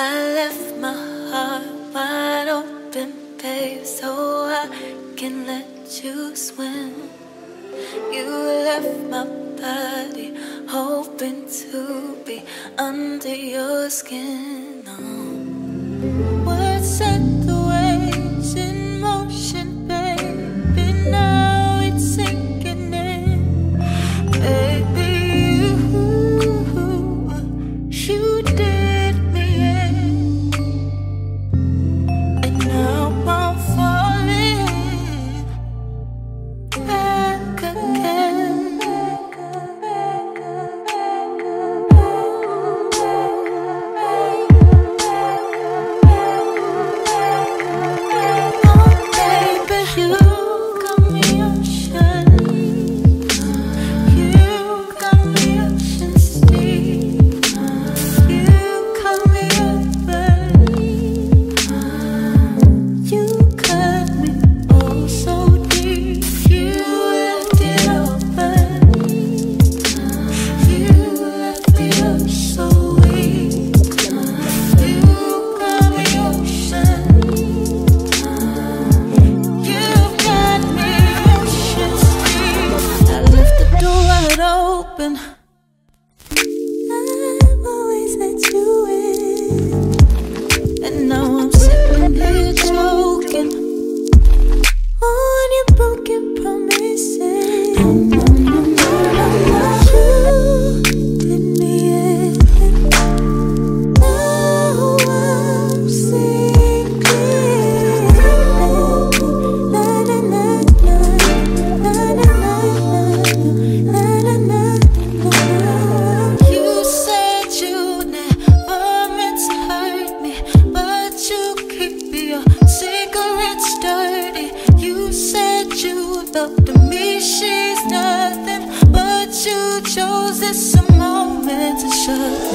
I left my heart wide open, babe, so I can let you swim. You left my body hoping to be under your skin. Oh. open. I've always had you in, and now I'm sitting here on your broken promises. up. To me, she's nothing But you. Chose this moment to shut